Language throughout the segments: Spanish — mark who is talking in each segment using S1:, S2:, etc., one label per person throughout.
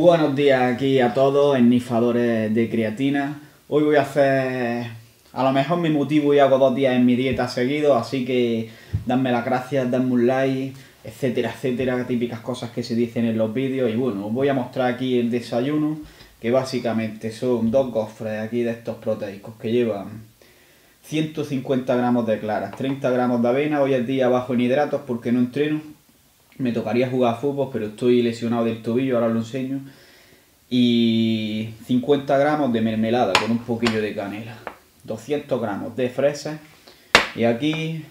S1: Buenos días aquí a todos, ennifadores de creatina. Hoy voy a hacer, a lo mejor mi motivo y hago dos días en mi dieta seguido, así que dadme las gracias, dadme un like, etcétera, etcétera, típicas cosas que se dicen en los vídeos. Y bueno, os voy a mostrar aquí el desayuno, que básicamente son dos gofres aquí de estos proteicos que llevan 150 gramos de claras, 30 gramos de avena, hoy es día bajo en hidratos porque no entreno, me tocaría jugar fútbol, pero estoy lesionado del tobillo, ahora lo enseño. Y 50 gramos de mermelada con un poquillo de canela. 200 gramos de fresas. Y aquí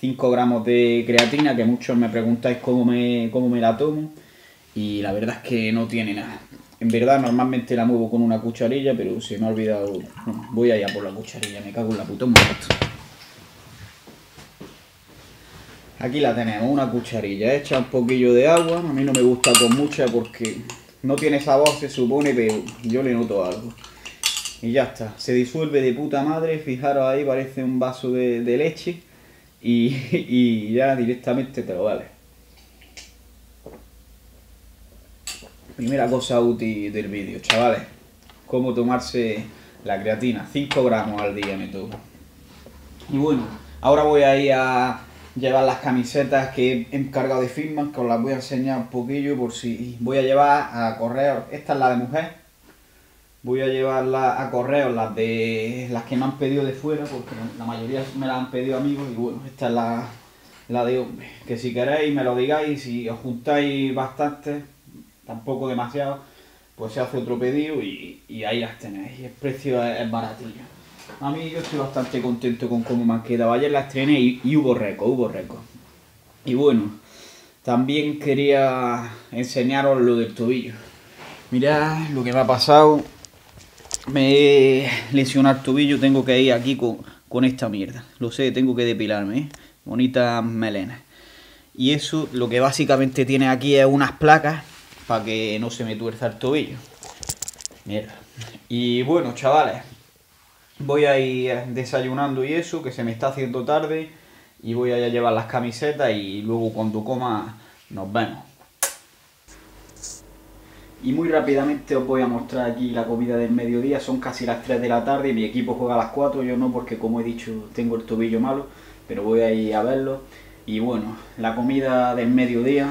S1: 5 gramos de creatina, que muchos me preguntáis cómo me, cómo me la tomo. Y la verdad es que no tiene nada. En verdad normalmente la muevo con una cucharilla, pero se me ha olvidado. voy allá por la cucharilla, me cago en la puta muerto. Aquí la tenemos, una cucharilla, echa un poquillo de agua, a mí no me gusta con mucha porque no tiene sabor se supone, pero yo le noto algo. Y ya está, se disuelve de puta madre, fijaros ahí, parece un vaso de, leche y, y, ya directamente te lo vale. Primera cosa útil del vídeo, chavales, cómo tomarse la creatina, 5 gramos al día me tomo. Y bueno, ahora voy a ir a llevar las camisetas que he encargado de firmas, que os las voy a enseñar un poquillo por si voy a llevar a correo, esta es la de mujer, voy a llevarla a correo, las de las que me han pedido de fuera, porque la mayoría me las han pedido amigos y bueno, esta es la, la de hombre, que si queréis me lo digáis, si os juntáis bastante, tampoco demasiado, pues se hace otro pedido y, ahí las tenéis, el precio es baratillo. A mí yo estoy bastante contento con cómo me han quedado. Ayer la estrené y, hubo récord, hubo récord. Y bueno, también quería enseñaros lo del tobillo. Mirad lo que me ha pasado. Me he lesionado el tobillo, tengo que ir aquí con, esta mierda. Lo sé, tengo que depilarme, ¿eh? Bonitas melenas. Y eso lo que básicamente tiene aquí es unas placas para que no se me tuerza el tobillo. Mierda. Y bueno, chavales, voy a ir desayunando y eso, que se me está haciendo tarde, y voy a llevar las camisetas y luego cuando coma nos vemos. Y muy rápidamente os voy a mostrar aquí la comida del mediodía, son casi las 3 de la tarde, mi equipo juega a las 4, yo no porque como he dicho tengo el tobillo malo, pero voy a ir a verlo. Y bueno, la comida del mediodía,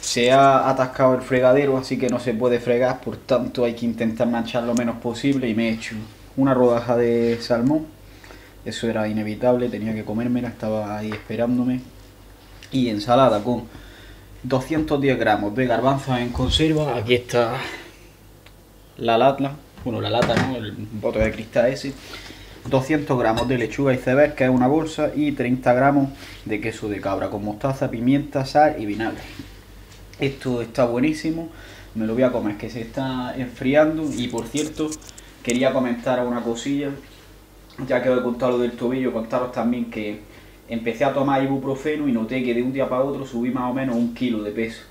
S1: se ha atascado el fregadero, así que no se puede fregar, por tanto hay que intentar manchar lo menos posible y me he hecho una rodaja de salmón. Eso era inevitable, tenía que comérmela, estaba ahí esperándome. Y ensalada con 210 gramos de garbanzos en conserva. Aquí está la lata, bueno, la lata, ¿no? El bote de cristal ese. 200 gramos de lechuga y iceberg, que es una bolsa, y 30 gramos de queso de cabra con mostaza, pimienta, sal y vinagre. Esto está buenísimo, me lo voy a comer, que se está enfriando. Y por cierto, quería comentar una cosilla, ya que os he contado lo del tobillo, contaros también que empecé a tomar ibuprofeno y noté que de un día para otro subí más o menos un kilo de peso.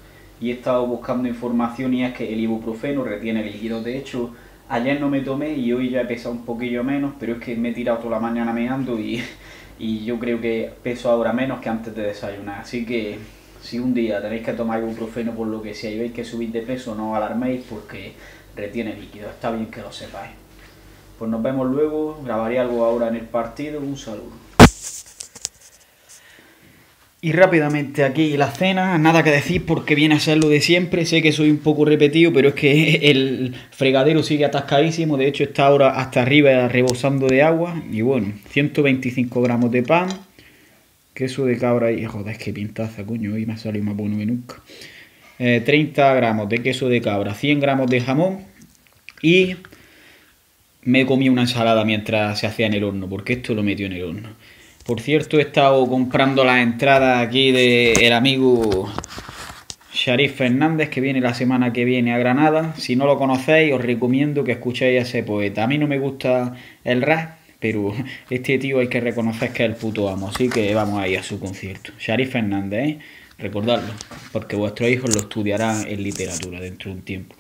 S1: Y he estado buscando información y es que el ibuprofeno retiene líquidos. De hecho, ayer no me tomé y hoy ya he pesado un poquillo menos, pero es que me he tirado toda la mañana meando y, y yo creo que peso ahora menos que antes de desayunar. Así que si un día tenéis que tomar ibuprofeno por lo que sea y veis que subís de peso, no alarméis porque retiene líquido. Está bien que lo sepáis. Pues nos vemos luego, grabaré algo ahora en el partido, un saludo. Y rápidamente aquí la cena, nada que decir porque viene a ser lo de siempre, sé que soy un poco repetido, pero es que el fregadero sigue atascadísimo, de hecho está ahora hasta arriba rebosando de agua, y bueno, 125 gramos de pan, queso de cabra y joder, que pintaza, coño, hoy me ha salido más bueno que nunca. 30 eh, gramos de queso de cabra, 100 gramos de jamón y me comí una ensalada mientras se hacía en el horno, porque esto lo metió en el horno. Por cierto, he estado comprando las entradas aquí del amigo Sharif Fernández, que viene la semana que viene a Granada. Si no lo conocéis, os recomiendo que escuchéis a ese poeta. A mí no me gusta el rap, pero este tío hay que reconocer que es el puto amo. Así que vamos a ir a su concierto. Sharif Fernández, ¿eh? recordadlo, porque vuestros hijos lo estudiarán en literatura dentro de un tiempo.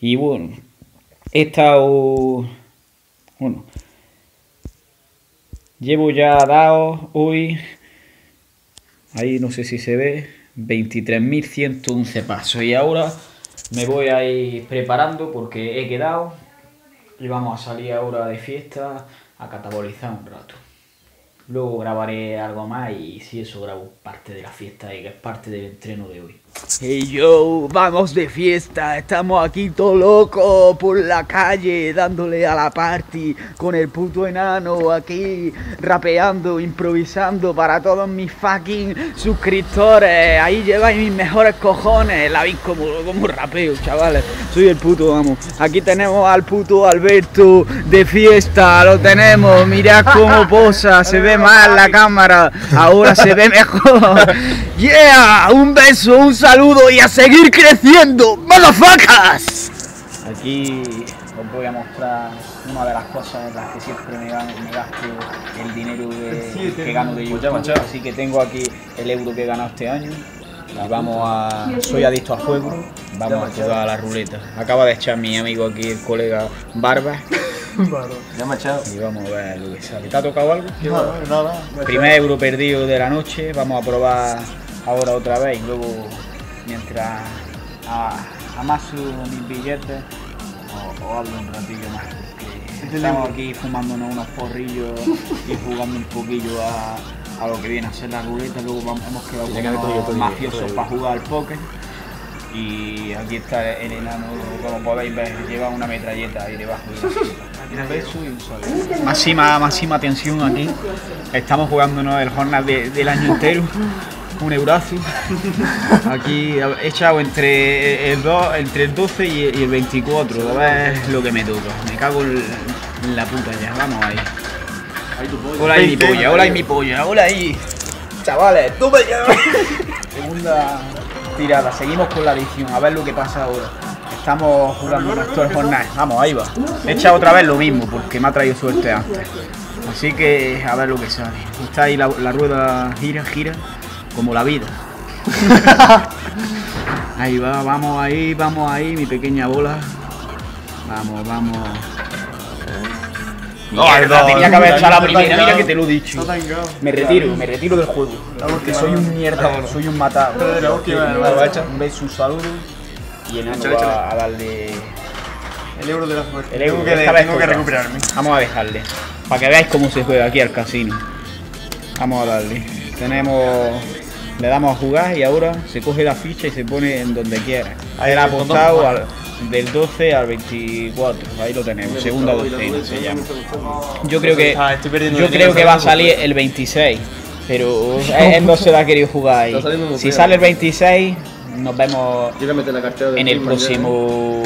S1: Y bueno, he estado bueno, llevo ya dado hoy, ahí no sé si se ve, 23.111 pasos. Y ahora me voy a ir preparando porque he quedado y vamos a salir ahora de fiesta a catabolizar un rato. Luego grabaré algo más y si eso grabo parte de la fiesta y que es parte del entreno de hoy. Hey yo, vamos de fiesta, estamos aquí todo locos por la calle dándole a la party con el puto enano aquí rapeando, improvisando para todos mis fucking suscriptores. Ahí lleváis mis mejores cojones, la veis como, como rapeo, chavales. Soy el puto, vamos. Aquí tenemos al puto Alberto de fiesta, lo tenemos, mirad cómo posa, se ve mal la cámara, ahora se ve mejor. Yeah, un beso, un saludo y a seguir creciendo, motherfuckers. Aquí os voy a mostrar una de las cosas en las que siempre me, gano- me gasto el dinero de- que gano de YouTube. Así que tengo aquí el euro que he ganado este año. Y vamos a. Soy adicto al juego. Vamos a jugar a la ruleta. Acaba de echar mi amigo aquí, el colega Barba.
S2: Ya echado.
S1: Y vamos a ver lo que sale. ¿Te ha tocado algo?
S2: No, nada.
S1: Primer euro perdido de la noche, vamos a probar ahora otra vez y luego mientras a- amaso mis billetes os, os hablo un ratillo más estamos aquí fumándonos unos porrillos y jugando un poquillo a, a lo que viene a ser la ruleta, luego vamos, hemos quedado con unos mafiosos para jugar al póker y aquí está el enano, como podéis ver, lleva una metralleta ahí debajo de. Un beso y un saludo. Máxima, máxima tensión aquí. Estamos jugándonos el jornal de- del año entero. Un eurazo. Aquí he echado entre el, do- entre el 12 y el 24. A ver lo que me toca. Me cago en la puta ya. Vamos ahí. Hola ahí mi polla, hola ahí mi polla, hola ahí. Chavales, toma ya. Segunda tirada, seguimos con la edición, a ver lo que pasa ahora. Estamos jugando nuestro jornal. Vamos, ahí va. He echado otra vez lo mismo porque me ha traído suerte antes. Así que a ver lo que sale. Está ahí la, la rueda gira, gira, como la vida. Ahí va, vamos ahí, vamos ahí, mi pequeña bola. Vamos, vamos. Mierda,
S2: no,
S1: tenía que haber echado la primera, mira que te lo he dicho. Me retiro, me retiro del juego. Porque soy un mierda, soy un matado.
S2: de la última,
S1: Un
S2: la bacha.
S1: Un beso, un saludo. Y el va a darle.
S2: El euro de la suerte.
S1: El euro que
S2: tengo que recuperarme.
S1: Vamos a dejarle. Para que veáis cómo se juega aquí al casino. Vamos a darle. Tenemos. Le damos a jugar y ahora se coge la ficha y se pone en donde quiera.
S2: Ahí con
S1: apostado al- del 12 al 24. Ahí lo tenemos. Segunda docena se llama. Yo creo que
S2: Ah,
S1: yo creo que va a salir el 26, pero él no se la ha querido jugar ahí. Si sale el 26, nos vemos en el próximo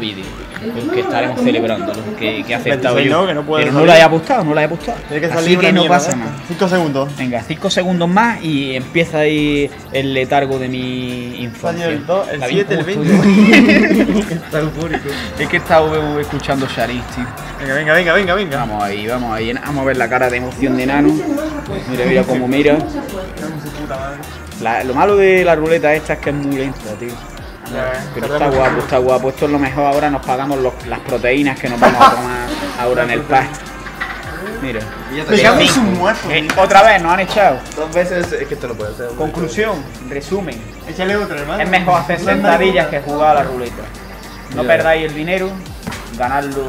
S1: vídeo, el que estaremos celebrándolo, que, que he aceptado
S2: 26
S1: yo.
S2: no, que no
S1: pero no
S2: salir.
S1: la he apostado, no la he apostado.
S2: Tiene que
S1: Así que no
S2: mierda,
S1: pasa
S2: ¿eh?
S1: nada.
S2: 5 segundos.
S1: Venga, 5 segundos más y empieza ahí el letargo de mi infancia.
S2: El dos, el
S1: Está bien
S2: siete, el
S1: justo.
S3: Está eufórico.
S1: es que he estado escuchando Sharis, tío.
S2: Venga, venga, venga, venga, venga.
S1: Vamos ahí, vamos ahí. Vamos a ver la cara de emoción de Nano. Mira, mira cómo mira. La- lo malo de la ruleta esta es que es muy lenta, tío.
S2: Ya
S1: Pero está guapo, está guapo. Esto es lo mejor. Ahora nos pagamos los- las proteínas que nos vamos a tomar ahora en el pack. Mira.
S2: En su muerto.
S1: Eh, otra vez nos han echado.
S3: Dos veces es que esto no puede ser.
S1: Conclusión, resumen.
S2: Échale otro, hermano.
S1: Es mejor hacer sentadillas que jugar a la ruleta. No
S3: Ya.
S1: perdáis el dinero, ganarlo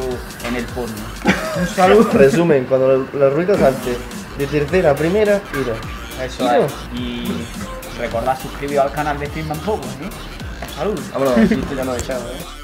S1: en el porno. Un saludo.
S3: Resumen, cuando la, la rueda salte de tercera a primera, mira.
S1: Eso es. Y recordad suscribiros al canal de Filman Poco, ¿no? Salud.
S3: Vámonos, esto ya no he echado, eh.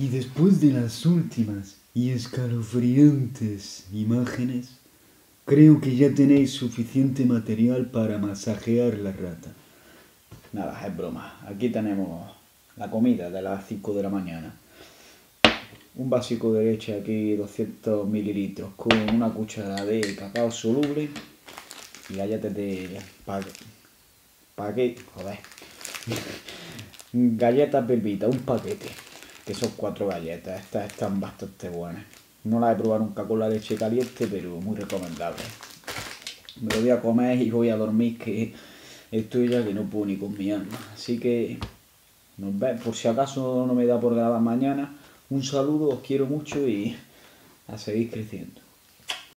S4: Y después de las últimas y escalofriantes imágenes, creo que ya tenéis suficiente material para masajear la rata.
S1: Nada, es broma. Aquí tenemos la comida de las 5 de la mañana. Un básico de leche aquí, 200 mililitros, con una cuchara de cacao soluble y galletas de... ¿Para pa qué? Joder. galletas Belvita, un paquete, son cuatro galletas, estas están bastante buenas. No las he probado nunca con la leche caliente, pero muy recomendable. Me lo voy a comer y voy a dormir, que estoy ya que no puedo ni con mi alma. Así que, nos vemos, por si acaso no me da por grabar mañana. Un saludo, os quiero mucho y a seguir creciendo.